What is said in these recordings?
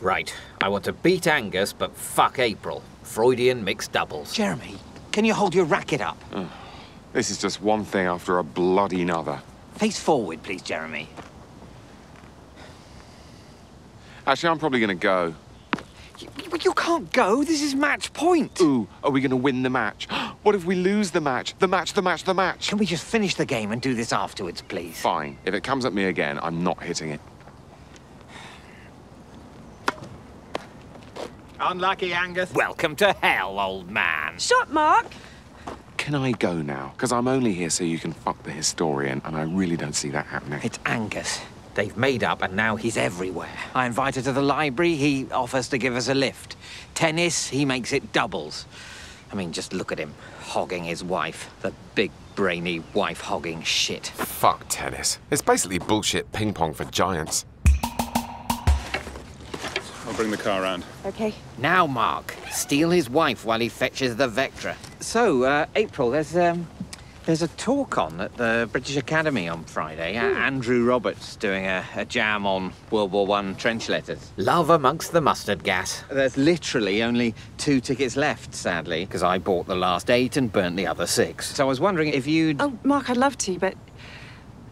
Right. I want to beat Angus, but fuck April. Freudian mixed doubles. Jeremy, can you hold your racket up? This is just one thing after a bloody another. Face forward, please, Jeremy. Actually, I'm probably going to go. You, you can't go. This is match point. Ooh, are we going to win the match? what if we lose the match? The match, the match, the match. Can we just finish the game and do this afterwards, please? Fine. If it comes at me again, I'm not hitting it. Unlucky, Angus. Welcome to hell, old man. Shot, Mark! Can I go now? Because I'm only here so you can fuck the historian, and I really don't see that happening. It's Angus. They've made up, and now he's everywhere. I invite her to the library. He offers to give us a lift. Tennis, he makes it doubles. I mean, just look at him, hogging his wife. The big, brainy, wife-hogging shit. Fuck tennis. It's basically bullshit ping pong for giants. I'll bring the car around. Okay. Now, Mark, steal his wife while he fetches the Vectra. So, uh, April, there's um, there's a talk on at the British Academy on Friday. Uh, Andrew Roberts doing a, a jam on World War One trench letters. Love amongst the mustard gas. There's literally only two tickets left, sadly. Because I bought the last eight and burnt the other six. So I was wondering if you'd. Oh, Mark, I'd love to, but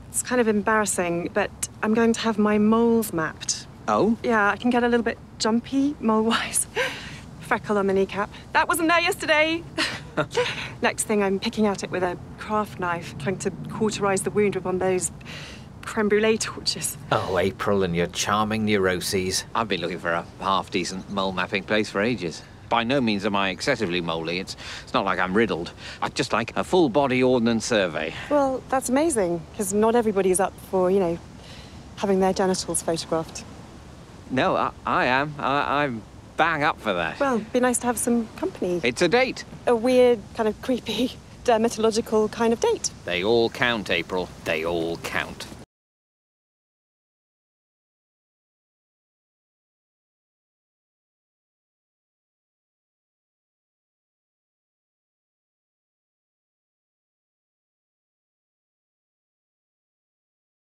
it's kind of embarrassing. But I'm going to have my moles mapped. Oh? Yeah, I can get a little bit jumpy mole-wise. Freckle on the kneecap. That wasn't there yesterday. Next thing, I'm picking at it with a craft knife, trying to cauterize the wound with one of those creme brulee torches. Oh, April and your charming neuroses. I've been looking for a half decent mole mapping place for ages. By no means am I excessively moly. It's, it's not like I'm riddled. I'd just like a full body ordnance survey. Well, that's amazing, because not everybody's up for, you know, having their genitals photographed. No, I, I am. I, I'm bang up for that. Well, be nice to have some company. It's a date. A weird, kind of creepy, dermatological kind of date. They all count, April. They all count.